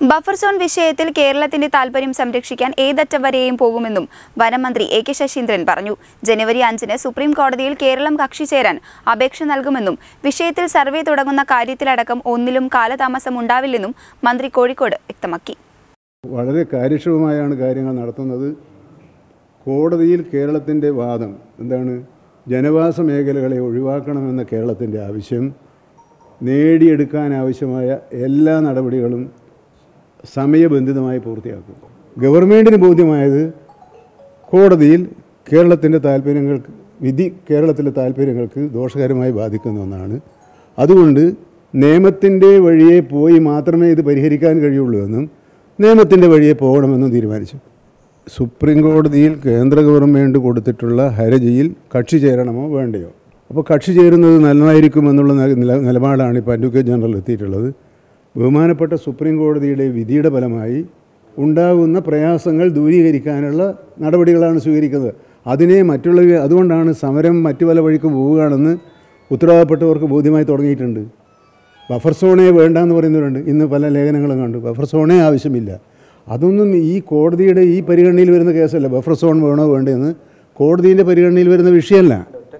Buffer zone വിഷയത്തിൽ കേരളത്തിന്റെ താൽപര്യം സംരക്ഷിക്കാൻ ഏതറ്റം വരെയും പോകുമെന്നും വനമന്ത്രി എ കെ ശശീന്ദ്രൻ പറഞ്ഞു. ജനുവരി അഞ്ചിന് സുപ്രീം കോടതിയിൽ കേരളം കക്ഷി ചേരാൻ അപേക്ഷ നൽകുമെന്നും വിഷയത്തിൽ സർവേ തുടങ്ങുന്ന കാര്യത്തിലടക്കം ഒന്നിലും കാലതാമസം ഉണ്ടാവില്ലെന്നും മന്ത്രി കോഴിക്കോട് വ്യക്തമാക്കി. വളരെ കാര്യക്ഷമമായാണ് കാര്യങ്ങൾ നടത്തുന്നത്. കോടതിയിൽ കേരളത്തിന്റെ വാദം എന്താണ്? ജനവാസ മേഖലകളെ ഒഴിവാക്കണമെന്ന കേരളത്തിന്റെ ആവശ്യം. നേടിയെടുക്കാനാവശ്യമായ എല്ലാ നടപടികളും സമയബന്ധിതമായി പൂർത്തിയാക്കും. ഗവൺമെന്റിന് ബോധ്യമായത് കോടതിയിൽ കേരളത്തിന്റെ താല്പര്യങ്ങൾക്ക് വിധി കേരളത്തിലെ താല്പര്യങ്ങൾക്ക് ദോഷകരമായി ബാധിക്കുന്ന ഒന്നാണ്. അതുകൊണ്ട് നിയമത്തിന്റെ വഴിയെ പോയി മാത്രമേ ഇത് പരിഹരിക്കാൻ കഴിയുള്ളൂ എന്നും നിയമത്തിന്റെ വഴിയെ പോകണമെന്നും തീരുമാനിച്ചു. സുപ്രീം കോടതിയിൽ കേന്ദ്ര ഗവൺമെന്റ് കൊടുത്തിട്ടുള്ള ഹരജിയിൽ കക്ഷി ചേരണമോ വേണ്ടയോ? അപ്പോൾ കക്ഷി ചേരുന്നത് നില- നിലപാടാണ് ഇപ്പോൾ അഡ്വക്കേറ്റ് ജനറൽ എത്തിയിട്ടുള്ളത്. ബഹുമാനപ്പെട്ട സുപ്രീം കോടതിയുടെ വിധിയുടെ ഫലമായി ഉണ്ടാകുന്ന പ്രയാസങ്ങൾ ദൂരീകരിക്കാനുള്ള നടപടികളാണ് സ്വീകരിക്കുന്നത്. അതിനെ മറ്റുള്ള അതുകൊണ്ടാണ് സമരം മറ്റു പല വഴിക്ക് പോവുകയാണെന്ന് ഉത്തരവാദപ്പെട്ടവർക്ക് ബോധ്യമായി തുടങ്ങിയിട്ടുണ്ട്. ബഫർ സോണേ വേണ്ടാന്ന് പറയുന്നവരുണ്ട്. ഇന്ന് പല ലേഖനങ്ങളും കണ്ടു. ബഫർ സോണേ ആവശ്യമില്ല. അതൊന്നും ഈ കോടതിയുടെ ഈ പരിഗണനയിൽ വരുന്ന കേസല്ല ബഫർ സോൺ വേണോ വേണ്ടതെന്ന് കോടതിയുടെ പരിഗണനയിൽ വരുന്ന വിഷയമല്ല.